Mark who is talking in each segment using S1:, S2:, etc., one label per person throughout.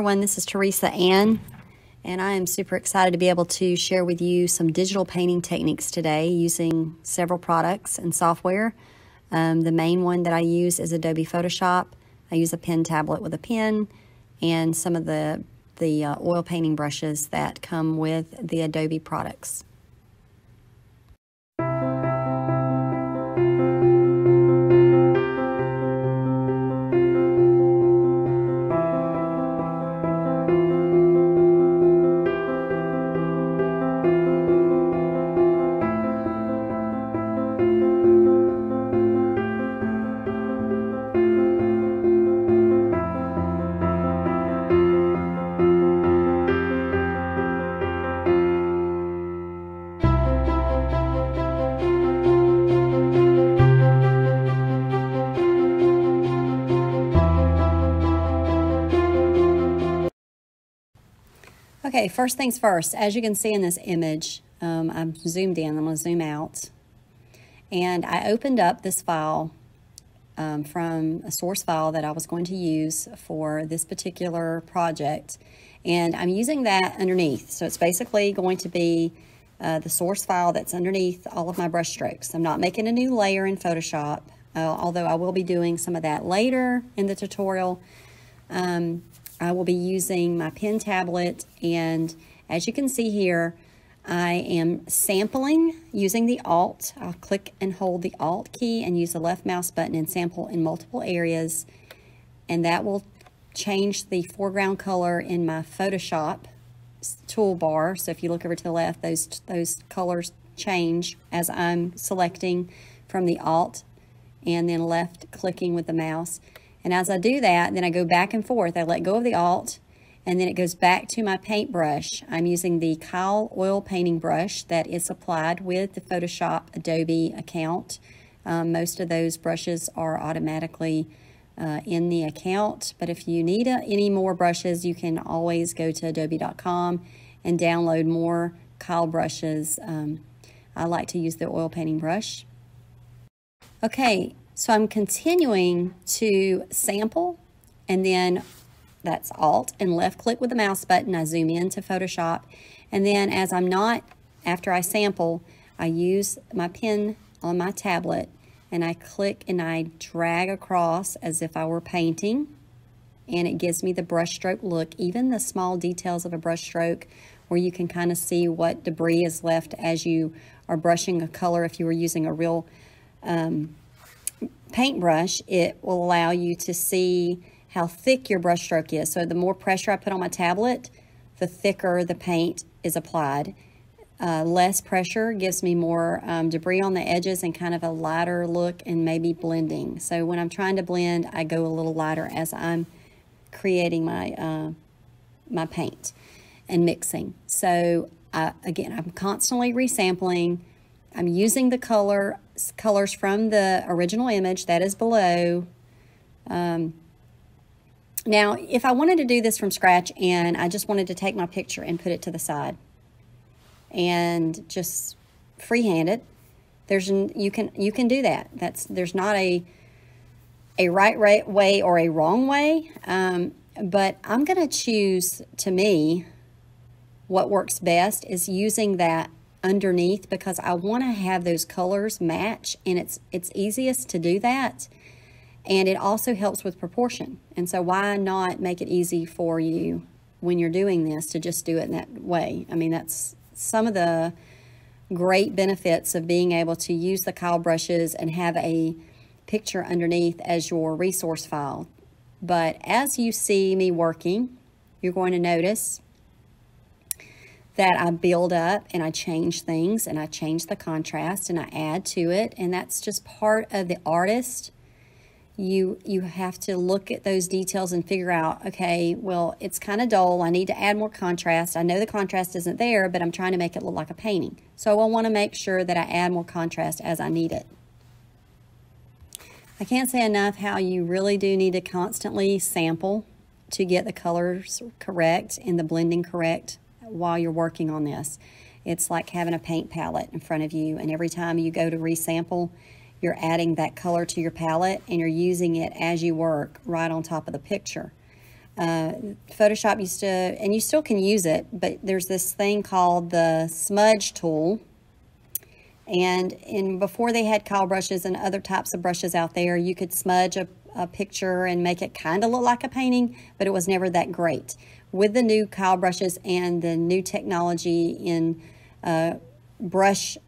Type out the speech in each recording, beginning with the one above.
S1: everyone, this is Teresa Ann, and I am super excited to be able to share with you some digital painting techniques today using several products and software. Um, the main one that I use is Adobe Photoshop. I use a pen tablet with a pen and some of the, the uh, oil painting brushes that come with the Adobe products. Okay, first things first, as you can see in this image, um, I'm zoomed in, I'm gonna zoom out. And I opened up this file um, from a source file that I was going to use for this particular project. And I'm using that underneath. So it's basically going to be uh, the source file that's underneath all of my brush strokes. I'm not making a new layer in Photoshop, uh, although I will be doing some of that later in the tutorial. Um, I will be using my pen tablet and as you can see here, I am sampling using the Alt. I'll click and hold the Alt key and use the left mouse button and sample in multiple areas. And that will change the foreground color in my Photoshop toolbar. So if you look over to the left, those, those colors change as I'm selecting from the Alt and then left clicking with the mouse. And as I do that, then I go back and forth. I let go of the Alt, and then it goes back to my paintbrush. I'm using the Kyle oil painting brush that is supplied with the Photoshop Adobe account. Um, most of those brushes are automatically uh, in the account, but if you need uh, any more brushes, you can always go to adobe.com and download more Kyle brushes. Um, I like to use the oil painting brush. Okay, so I'm continuing to sample and then that's Alt and left click with the mouse button. I zoom into Photoshop. And then as I'm not, after I sample, I use my pen on my tablet and I click and I drag across as if I were painting and it gives me the brushstroke look, even the small details of a brushstroke where you can kind of see what debris is left as you are brushing a color if you were using a real um, paintbrush, it will allow you to see how thick your brush stroke is. So the more pressure I put on my tablet, the thicker the paint is applied. Uh, less pressure gives me more um, debris on the edges and kind of a lighter look and maybe blending. So when I'm trying to blend, I go a little lighter as I'm creating my, uh, my paint and mixing. So uh, again, I'm constantly resampling. I'm using the color colors from the original image that is below. Um, now, if I wanted to do this from scratch and I just wanted to take my picture and put it to the side and just freehand it, there's you can you can do that. That's there's not a a right, right way or a wrong way, um, but I'm going to choose to me what works best is using that underneath because I want to have those colors match and it's it's easiest to do that. And it also helps with proportion. And so why not make it easy for you when you're doing this to just do it in that way? I mean that's some of the great benefits of being able to use the Kyle brushes and have a picture underneath as your resource file. But as you see me working you're going to notice that I build up and I change things and I change the contrast and I add to it. And that's just part of the artist. You, you have to look at those details and figure out, okay, well, it's kind of dull. I need to add more contrast. I know the contrast isn't there, but I'm trying to make it look like a painting. So I want to make sure that I add more contrast as I need it. I can't say enough how you really do need to constantly sample to get the colors correct and the blending correct while you're working on this. It's like having a paint palette in front of you, and every time you go to resample, you're adding that color to your palette and you're using it as you work right on top of the picture. uh, Photoshop used to, and you still can use it, but there's this thing called the smudge tool. And in before they had Kyle brushes and other types of brushes out there, you could smudge a, a picture and make it kind of look like a painting, but it was never that great. With the new Kyle brushes and the new technology in uh, brush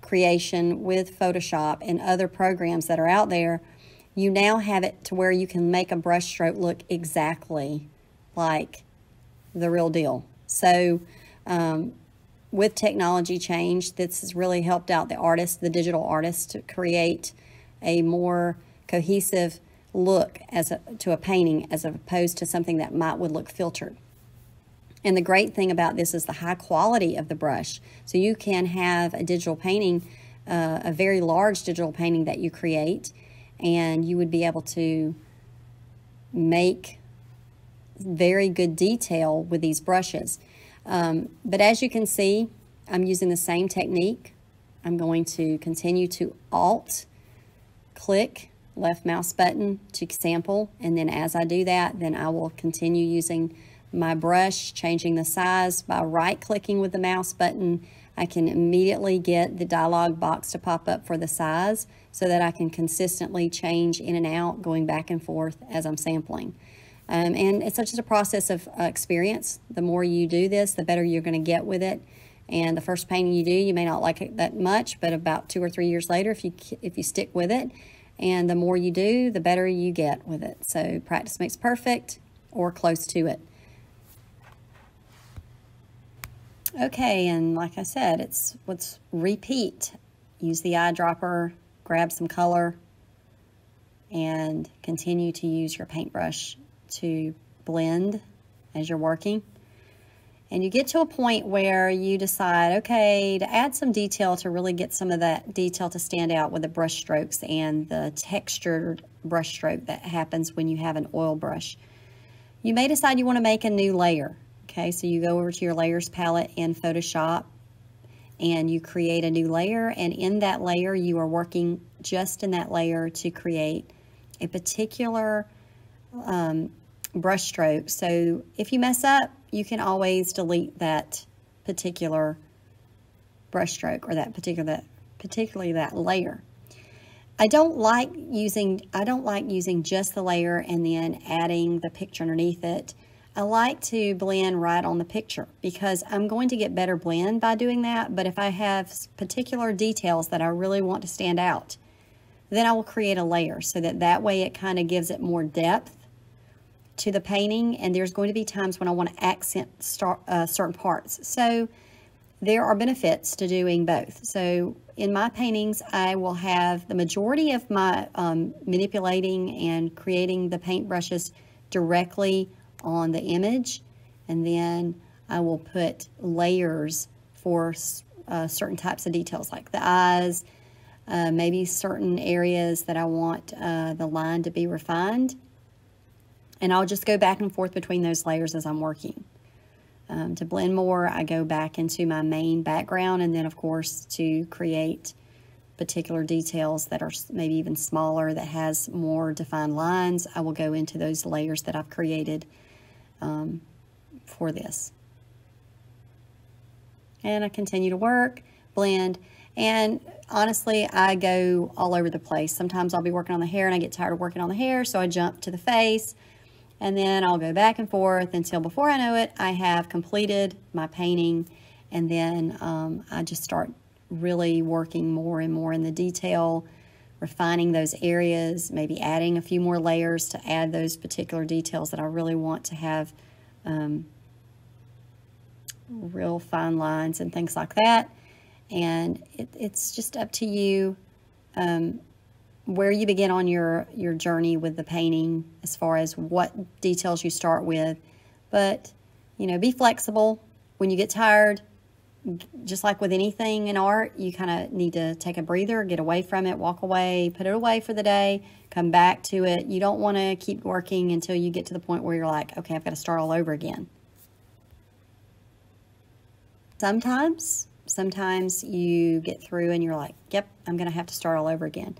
S1: creation with Photoshop and other programs that are out there, you now have it to where you can make a brush stroke look exactly like the real deal. So, um, with technology change, this has really helped out the artist, the digital artist, to create a more cohesive look as a, to a painting as opposed to something that might would look filtered. And the great thing about this is the high quality of the brush. So you can have a digital painting, uh, a very large digital painting that you create, and you would be able to make very good detail with these brushes. Um, but as you can see, I'm using the same technique. I'm going to continue to Alt, click, left mouse button to sample, and then as I do that, then I will continue using my brush, changing the size by right clicking with the mouse button. I can immediately get the dialog box to pop up for the size so that I can consistently change in and out, going back and forth as I'm sampling. Um, and it's just a process of uh, experience. The more you do this, the better you're going to get with it. And the first painting you do, you may not like it that much, but about two or three years later, if you if you stick with it, and the more you do, the better you get with it. So practice makes perfect, or close to it. Okay, and like I said, it's let's repeat. Use the eyedropper, grab some color, and continue to use your paintbrush to blend as you're working. And you get to a point where you decide, okay, to add some detail to really get some of that detail to stand out with the brush strokes and the textured brush stroke that happens when you have an oil brush. You may decide you want to make a new layer. Okay, so you go over to your layers palette in Photoshop and you create a new layer and in that layer you are working just in that layer to create a particular um, brush stroke. So if you mess up, you can always delete that particular brush stroke or that particular, that, particularly that layer. I don't like using I don't like using just the layer and then adding the picture underneath it I like to blend right on the picture because I'm going to get better blend by doing that. But if I have particular details that I really want to stand out, then I will create a layer so that that way it kind of gives it more depth to the painting. And there's going to be times when I want to accent start, uh, certain parts. So there are benefits to doing both. So in my paintings, I will have the majority of my um, manipulating and creating the paint brushes directly on the image and then I will put layers for uh, certain types of details like the eyes, uh, maybe certain areas that I want uh, the line to be refined. And I'll just go back and forth between those layers as I'm working. Um, to blend more, I go back into my main background and then of course to create particular details that are maybe even smaller that has more defined lines, I will go into those layers that I've created um, for this. And I continue to work, blend, and honestly, I go all over the place. Sometimes I'll be working on the hair and I get tired of working on the hair, so I jump to the face, and then I'll go back and forth until before I know it, I have completed my painting, and then um, I just start really working more and more in the detail, refining those areas, maybe adding a few more layers to add those particular details that I really want to have um, real fine lines and things like that. And it, it's just up to you um, where you begin on your, your journey with the painting as far as what details you start with. But, you know, be flexible. When you get tired, just like with anything in art, you kind of need to take a breather, get away from it, walk away, put it away for the day, come back to it. You don't want to keep working until you get to the point where you're like, okay, I've got to start all over again. Sometimes, sometimes you get through and you're like, yep, I'm going to have to start all over again.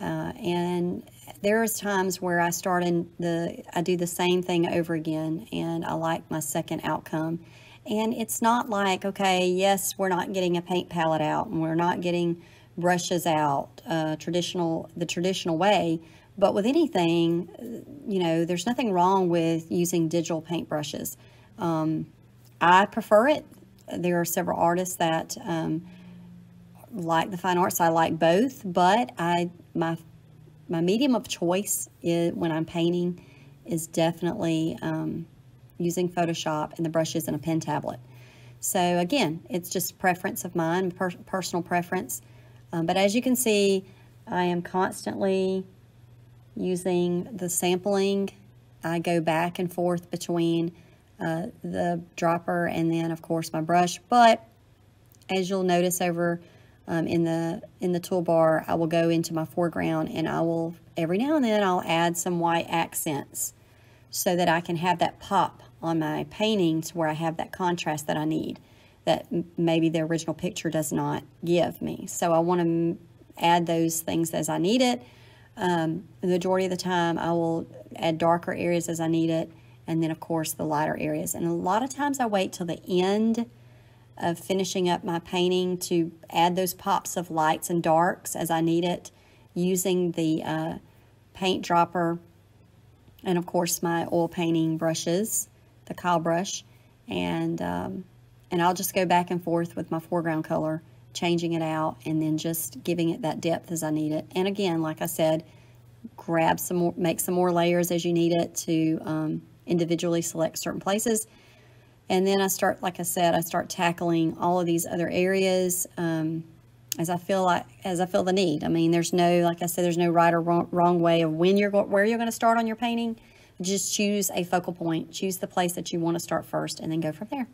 S1: Uh, and there's times where I start in the, I do the same thing over again and I like my second outcome. And it's not like, okay, yes, we're not getting a paint palette out and we're not getting brushes out uh, traditional, the traditional way. But with anything, you know, there's nothing wrong with using digital paint brushes. Um, I prefer it. There are several artists that um, like the fine arts. I like both, but I my my medium of choice is, when I'm painting is definitely um, using Photoshop and the brushes and a pen tablet. So again, it's just preference of mine, per personal preference. Um, but as you can see, I am constantly using the sampling. I go back and forth between uh, the dropper and then of course my brush. But as you'll notice over um, in the in the toolbar, I will go into my foreground and I will, every now and then, I'll add some white accents so that I can have that pop on my paintings where I have that contrast that I need that maybe the original picture does not give me. So I want to add those things as I need it. Um, the majority of the time, I will add darker areas as I need it, and then, of course, the lighter areas. And a lot of times I wait till the end of finishing up my painting to add those pops of lights and darks as I need it using the uh, paint dropper and of course my oil painting brushes, the Kyle brush, and um, and I'll just go back and forth with my foreground color, changing it out and then just giving it that depth as I need it. And again, like I said, grab some more, make some more layers as you need it to um, individually select certain places and then I start, like I said, I start tackling all of these other areas um, as I feel like as I feel the need. I mean, there's no, like I said, there's no right or wrong, wrong way of when you're go, where you're going to start on your painting. Just choose a focal point, choose the place that you want to start first, and then go from there.